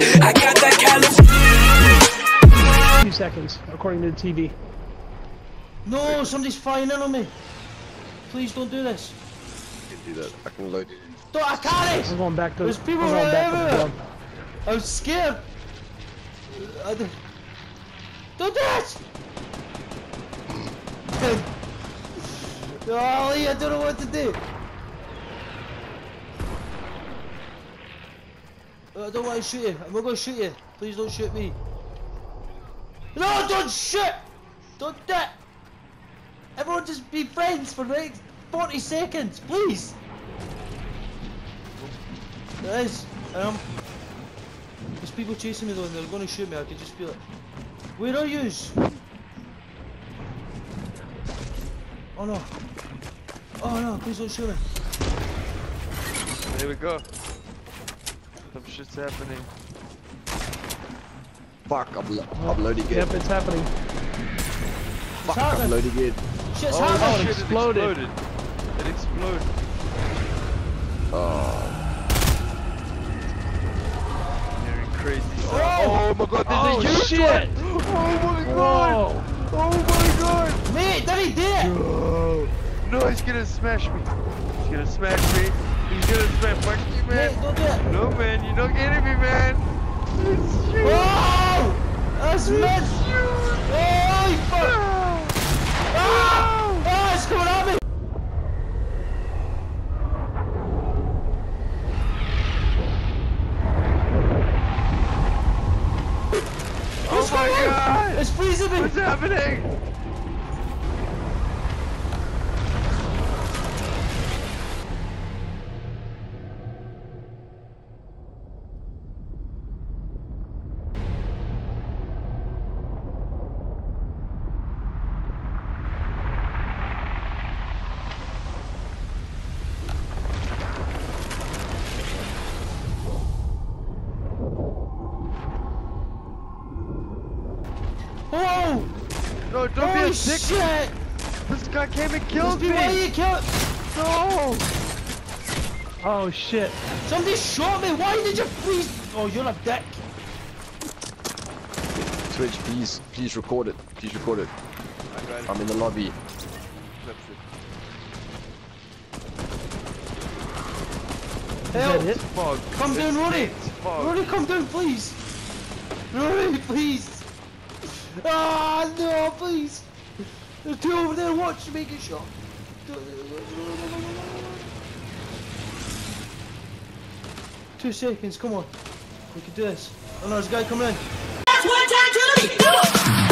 I got that California. Few seconds, according to the TV. No, somebody's flying in on me. Please don't do this. You can do that. I can load it. Don't, I can't! I'm going back to. There's people I'm going back the I'm scared. I don't, don't do it! Ollie, oh, I don't know what to do. I don't want to shoot you. I'm not going to shoot you. Please don't shoot me. No, don't shoot! Don't do it! Everyone just be friends for the next 40 seconds, please! There is. Um, there's people chasing me though and they're going to shoot me, I can just feel it. Where are yous? Oh no. Oh no, please don't shoot me. Here we go. Some shit's happening. Fuck, I'm, lo I'm loading it. Yep, it's happening. Fuck, happening. I'm loading it. Shit's oh, happening! shit, exploded. It exploded. It exploded. Oh. Hearing crazy. Oh! Oh my god, there's Oh a huge shit! one! Oh my god! Whoa! Oh my god! Mate, did he do it? No, he's gonna smash me. He's gonna smash me. He's gonna smash fuck you, man. don't do it. No, man, you're not getting me, man. It's you. Oh! That's mid! Oh, you fuck! Ah! Ah, it's coming at me! Oh my god! It's freezing me! What's happening? Whoa! No, don't be Holy a dick. shit! This guy came and killed me. people are you killed! No! Oh shit! Somebody shot me! Why did you freeze? Oh, you're a dick! Twitch, please, please record it. Please record it. I got it. I'm in the lobby. Clips Help! that it? Come down, Rory! It's. Rory, come down, please! Rory, please! Ah, no, please! There's two over there watching me get shot! Two seconds, come on. We can do this. Oh no, there's a guy coming in. That's one time to the.